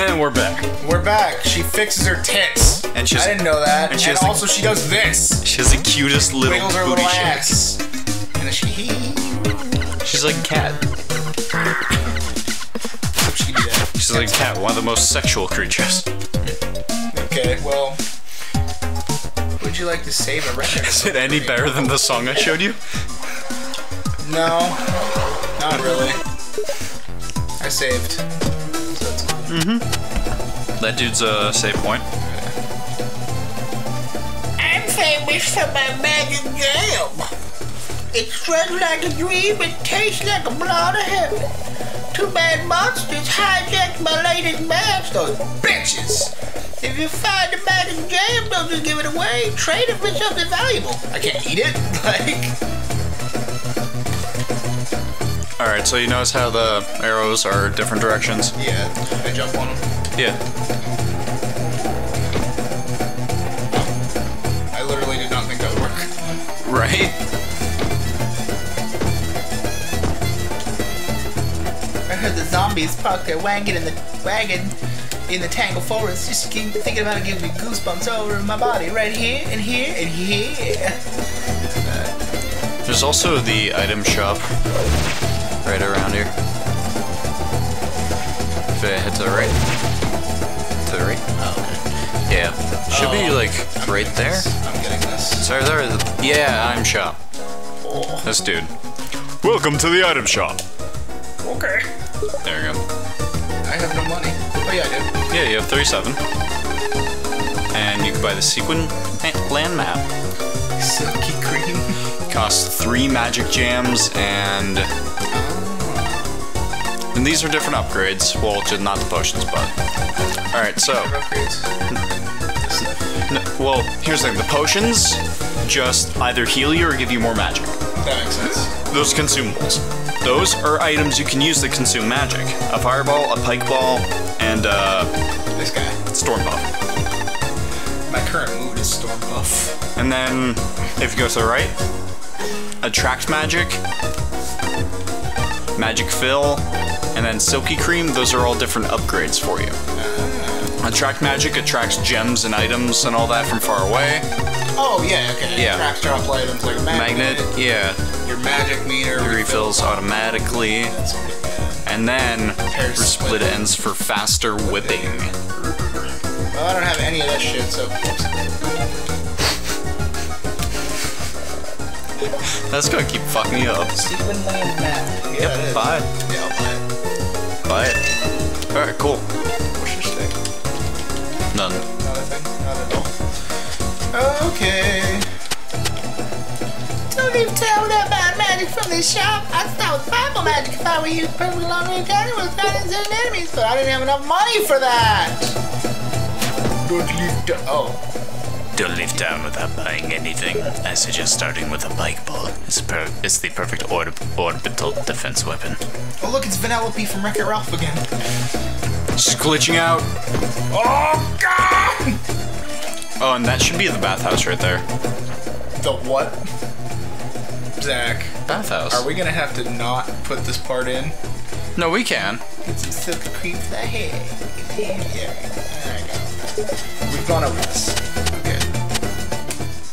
And we're back. We're back. She fixes her tits. And she's- I didn't know that. and And, she has the- also she does this. She has the cutest little Wiggles her booty little shakes. ass. And then she She's like a cat. she do that. She's like a cat, one of the most sexual creatures. Okay, well. Would you like to save a record? Is it any better than the song I showed you? No, not really. I saved. Cool. That dude's a save point. I'm famous for my magic jam. It's just like a dream and tastes like a blood of heaven. Two bad monsters hijacked my latest match, those bitches. If you find the magic jam, don't just give it away. Trade it for something valuable. I can't eat it. Like, Alright, so you notice how the arrows are different directions? yeah, I jump on them. Yeah. I literally did not think that would work. Right? I heard the zombies parked their wagon in the wagon in the Tangle Forest. Just keep thinking about it gives me goosebumps over my body, right here and here and here. There's also the item shop right around here. If I head to the right. To the right? Oh, okay. Yeah. Should be Oh. like right there. I'm getting this. Sorry, there. Yeah, item shop. Oh, This dude. Welcome to the item shop. okay. There you go. I have no money. Oh yeah, I do. Yeah, you have 37. And you can buy the sequin eh, land map. do. Silky cream. Costs three magic jams and. And these are different upgrades. Well, just not the potions, but. Alright, so. Upgrades. Well, here's the thing the potions just either heal you or give you more magic. That makes sense. Those consumables. Those are items you can use that consume magic. A fireball, a pike ball, and uh, This guy. storm buff. My current mood is Storm Buff. And then, if you go to the right, attract magic, magic fill, and then silky cream. Those are all different upgrades for you. Attract magic attracts gems and items and all that from far away. Oh yeah, okay. Yeah. Tracks drop items like a magnet. Magnet, yeah, Your magic meter it refills automatically. That's pretty. And then Pairs split split. ends for faster whipping. Well, I don't have any of that shit, so. That's gonna keep fucking you up. Steven Land map. Yeah, Yep, it is. buy. Yeah, I'll buy it. Alright, cool. What's your stick? None. Not a thing. Not at all. Okay. Don't even tell me about magic from this shop. I thought it was Bible magic if I were used perfectly long range animals fighting certain enemies, but I didn't have enough money for that. Don't leave the. Oh. Don't leave town without buying anything. I suggest starting with a pike ball. It's, per- it's the perfect orb- orbital defense weapon. Oh look, it's Vanellope from Wreck-It Ralph again. She's glitching out. Oh god! Oh, and that should be the bathhouse right there. The what? Zach, Bathhouse. are we gonna have to not put this part in? No, we can. Get some silky cream for that hair. Yeah, there we go. We've gone over this.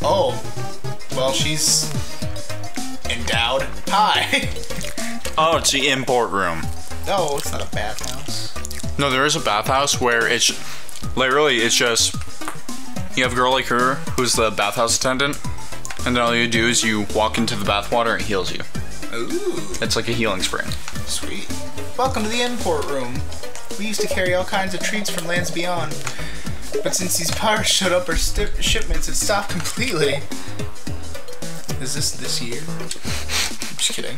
Oh, well, she's endowed. Hi. Oh, it's the import room. no, it's not a bathhouse. No, there is a bathhouse where it's literally it's just you have a girl like her who's the bathhouse attendant, and then all you do is you walk into the bathwater and it heals you. Ooh, It's like a healing spring. sweet. Welcome to the import room. We used to carry all kinds of treats from lands beyond. But since these pirates showed up, our sti shipments have stopped completely. Is this this year? I'm just kidding.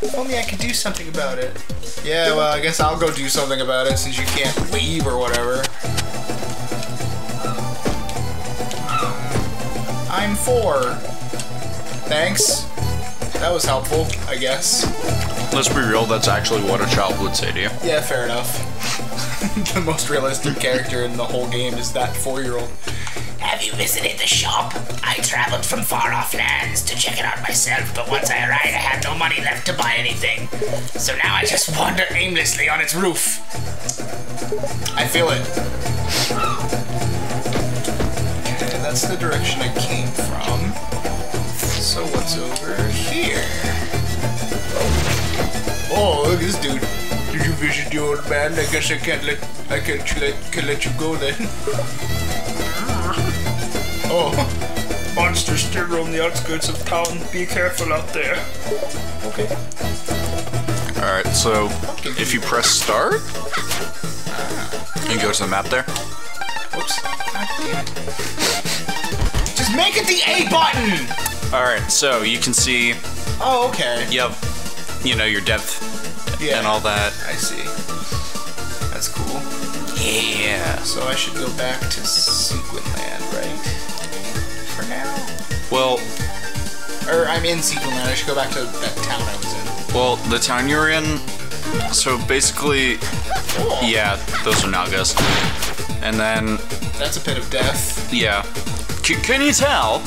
If only I could do something about it. Yeah, well, I guess I'll go do something about it since you can't leave or whatever. I'm four. Thanks. That was helpful, I guess. Let's be real, that's actually what a child would say to you. Yeah, fair enough. the most realistic character in the whole game is that four-year-old. Have you visited the shop? I traveled from far off lands to check it out myself, but once I arrived, I had no money left to buy anything. So now I just wander aimlessly on its roof. I feel it. Okay, that's the direction I came from. So what's over here? Oh, look at this dude. You visit the old man? I guess I can't let I can't let can let you go then. Ah. oh, monsters still on the outskirts of town. Be careful out there. Okay. Alright, so if you press start and go to the map there. Whoops. God damn it. Just make it the A button. Alright, so you can see, Oh, okay. yep, you know, your depth Yeah. and all that. I see. That's cool. Yeah. So I should go back to Sequinland, right? For now? Well, Or I'm in Sequinland. I should go back to that town I was in. well, the town you're in, so basically, yeah, those are Nagas. And then, That's a pit of death. yeah. C- can you tell?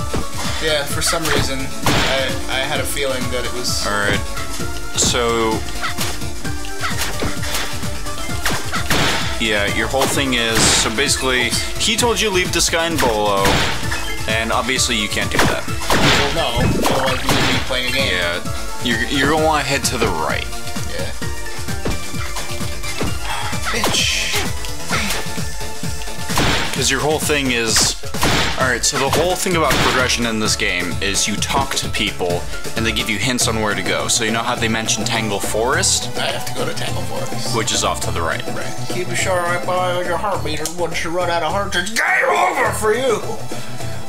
Yeah, for some reason, I, I had a feeling that it was. Alright. So. Yeah, your whole thing is. So basically, he told you leave the sky and Bolo, and obviously you can't do that. Well, no. Otherwise, we would be playing a game. Yeah. You're, you're gonna wanna head to the right. Yeah. Bitch. Because your whole thing is. Alright, so the whole thing about progression in this game is you talk to people and they give you hints on where to go. So you know how they mentioned Tangle Forest, I have to go to Tangle Forest. which is off to the right. Right. Keep a sharp eye on your heart meter. Once you run out of hearts, it's game over for you.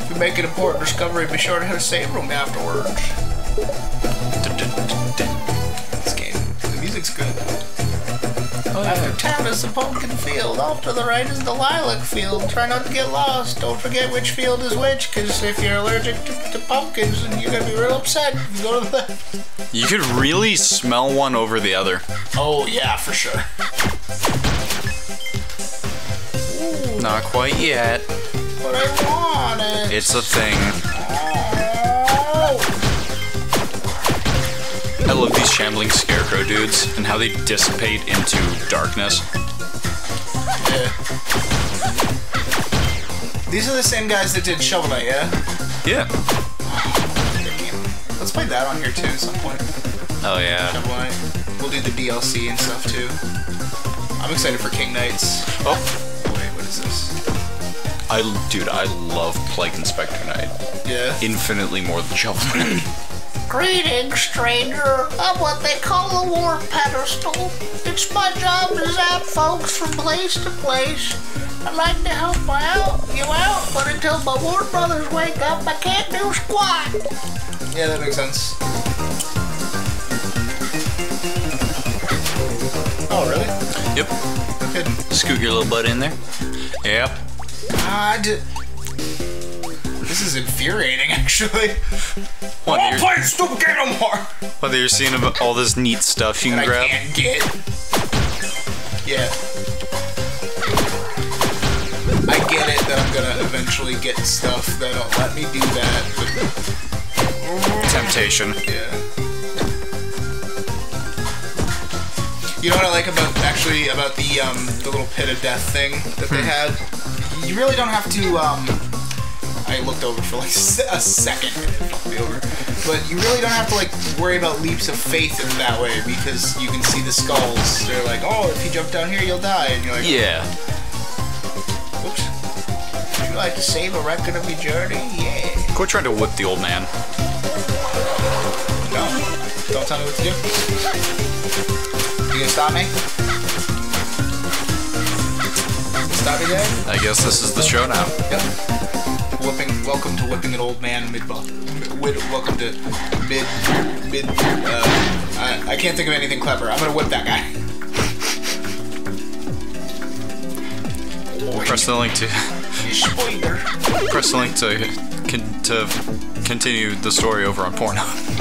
If you make an important discovery, be sure to hit a save room afterwards. Is the pumpkin field. Off to the right is the lilac field. Try not to get lost. Don't forget which field is which, because if you're allergic to, to pumpkins, then you're gonna be real upset if you go to the left. You could really smell one over the other. Oh yeah, for sure. Not quite yet. But I want it. It's a thing. Oh. I love these shambling scarecrow dudes and how they dissipate into darkness. Yeah. These are the same guys that did Shovel Knight, yeah? Yeah. Let's play that on here too at some point. Oh yeah. Shovel Knight. We'll do the DLC and stuff too. I'm excited for King Knights. Oh, Wait, what is this? I dude, I love Plague Inspector Knight Yeah. infinitely more than Shovel Knight. Greetings, stranger. I'm what they call a warp pedestal. It's my job to zap folks from place to place. I'd like to help my out, you out, but until my war brothers wake up, I can't do squat. Yeah, that makes sense. Oh, really? Yep. No kidding. Scoot your little butt in there. Yep. God. This is infuriating, actually. What, Oh, you're, play stupid game no more! whether you're seeing all this neat stuff you And can I grab. can't get. Yeah. I get it that I'm gonna eventually get stuff that'll let me do that, but Temptation. yeah. You know what I like about actually about the um the little pit of death thing that they had? You really don't have to um I looked over for like a second. Me over. But you really don't have to like worry about leaps of faith in that way because you can see the skulls. They're like, oh, if you jump down here, you'll die, and you're like, Yeah. whoops. Would you like to save a record of your journey? Yeah. Quit trying to whip the old man. No. Don't tell me what to do. You gonna stop me? Stop me there? I guess this is the show now. Yep. Whipping. Welcome to whipping an old man mid. Mid. Welcome to mid. Mid. Uh, I, I can't think of anything clever. I'm gonna whip that guy. Press the link to Spoiler. press the link to con- to continue the story over on Pornhub.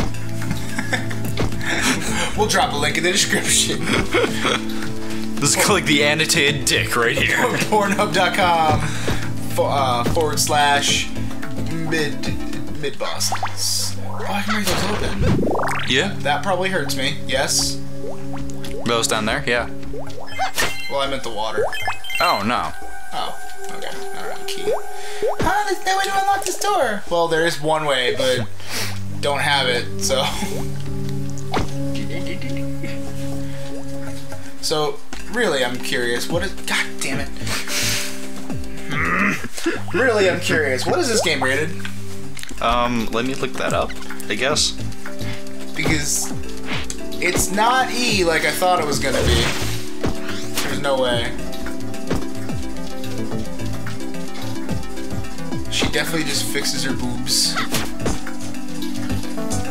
We'll drop a link in the description. This is like the annotated dick right here. Pornhub.com fo- uh, forward slash mid mid bosses. Oh, I can make those open. Yeah. That probably hurts me. Yes. Those down there? Yeah. Well, I meant the water. Oh, no. Oh, okay. Alright, key. Huh, there's no way to unlock this door. Well, there is one way, but don't have it, so. so, really, I'm curious. What is. God damn it. really, I'm curious. What is this game rated? Um, let me look that up, I guess. Because it's not E like I thought it was gonna be. There's no way. She definitely just fixes her boobs.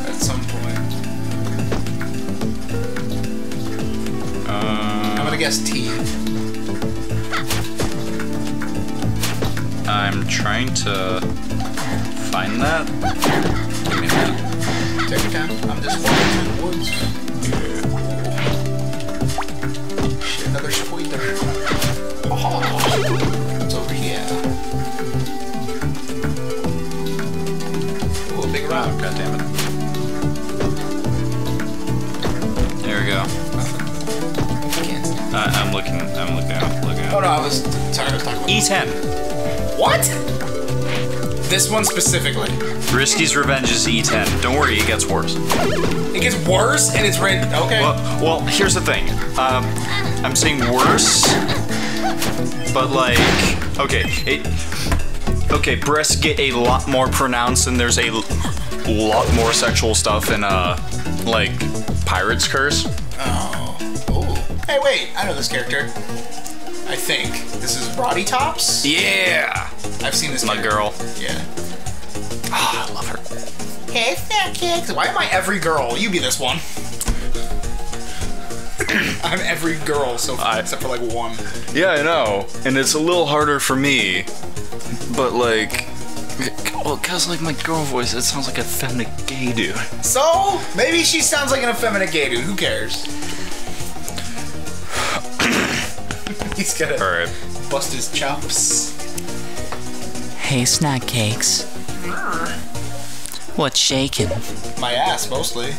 At some point. I'm Uh, gonna guess T. I'm trying to find that. Give me a minute. Take your time. I'm just walking through the woods. Shit, another spoiler. Oh, it's over here. Ooh, a big rock. Oh, God damn it. There we go. Uh, I'm looking. I'm looking. I'm looking. Oh no, I was. I was talking about E10. What? This one specifically. Risky's Revenge is E10. Don't worry, it gets worse. It gets worse, and it's rated. Okay. Well, well, here's the thing. Um, I'm saying worse, but like, okay, it, okay, breasts get a lot more pronounced, and there's a lot more sexual stuff in uh, like, Pirate's Curse. Oh. Ooh. Hey, wait. I know this character. I think this is Rotty Tops. Yeah, I've seen this. my character. girl. Yeah. Ah, I love her. Hey, fat kicks. Why am I every girl? You be this one. I'm every girl so far, I- except for like one. Yeah, I know, and it's a little harder for me, but like, well, cause like my girl voice, it sounds like a feminine gay dude. So maybe she sounds like an effeminate gay dude. Who cares? He's gonna All right. bust his chops. Hey, snack cakes. What's shaking? My ass mostly.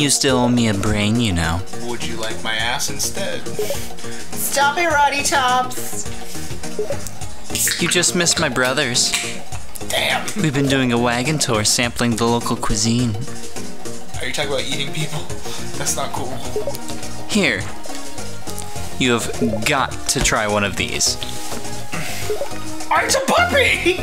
You still owe me a brain, you know. Would you like my ass instead? Stop it, Rotty Tops. You just missed my brothers. Damn. We've been doing a wagon tour sampling the local cuisine. Are you talking about eating people? That's not cool. Here. You have got to try one of these. It's a puppy!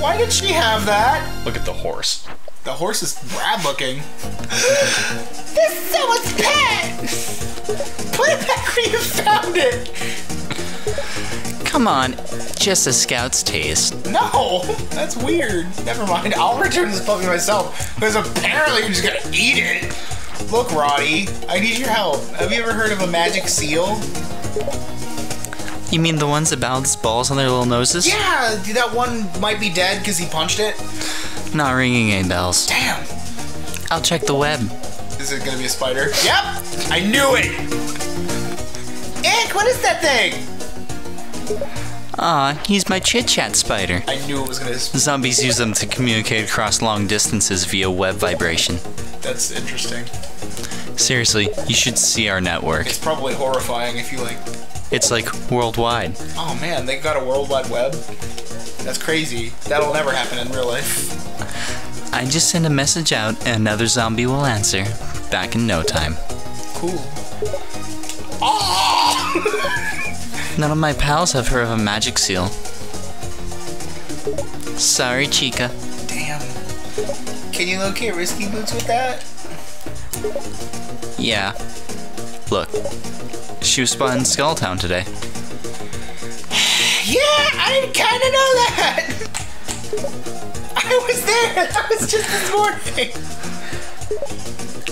Why did she have that? Look at the horse. The horse is rad looking. This is someone's pet! Put it back where you found it! Come on, just a scout's taste. No! That's weird. Never mind. I'll return this puppy myself. Because apparently you're just gonna eat it. Look, Rotty, I need your help. Have you ever heard of a magic seal? You mean the ones that balance balls on their little noses? Yeah, that one might be dead because he punched it. Not ringing any bells. Damn. I'll check the web. Is it gonna be a spider? Yep! I knew it! Ick, what is that thing? Ah, he's my chit chat spider. I knew it was gonna. Zombies use them to communicate across long distances via web vibration. That's interesting. Seriously, you should see our network. It's probably horrifying if you like. It's like worldwide. Oh man, they've got a world wide web. That's crazy. That'll never happen in real life. I just send a message out and another zombie will answer. Back in no time. Cool. Oh! None of my pals have heard of a magic seal. Sorry, Chica. Damn. Can you locate risky boots with that? Yeah. Look, she was spotted in Scuttle Town today. Yeah, I kinda know that! I was there. That was just this morning.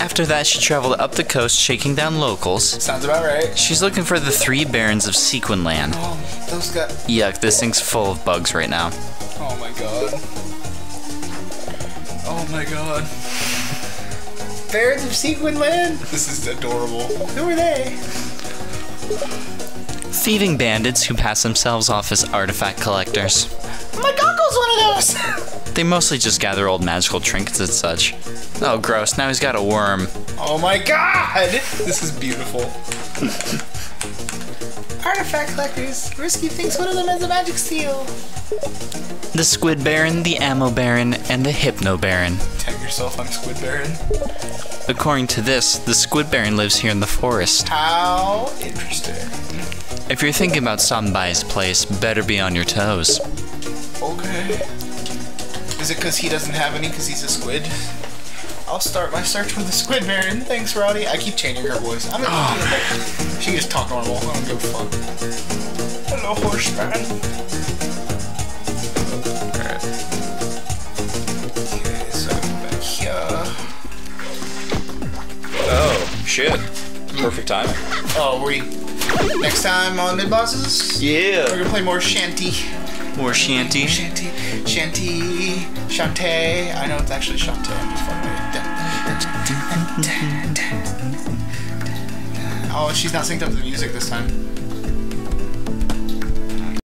After that, she traveled up the coast, shaking down locals. Sounds about right. She's looking for the three barons of Sequinland. Oh, those got. Yuck, this thing's full of bugs right now. Oh my god. Oh my god. Barons of Sequinland? This is adorable. Who are they? thieving bandits who pass themselves off as artifact collectors. My uncle's one of those. They mostly just gather old magical trinkets and such. Oh, gross, now he's got a worm. oh my god! This is beautiful. Artifact collectors. Risky thinks one of them has a magic seal. The Squid Baron, the Ammo Baron, and the Hypno Baron. Tag yourself, I'm Squid Baron. According to this, the Squid Baron lives here in the forest. How interesting. If you're thinking about stopping by his place, better be on your toes. Okay. Is it because he doesn't have any because he's a squid? I'll start my search with the Squid Baron. Thanks, Rotty. I keep changing her voice. I'm gonna. Ah. She can just talk normal. I don't give a fuck. Hello, horseman. Alright. Okay, so back here. Oh, shit. Perfect timing. Oh, we. Next time on Mid Bosses, Yeah. we're gonna play more Shanty. More shanty. Shanty, Shanty, Shantae. I know it's actually Shantae. Oh, she's not synced up to the music this time.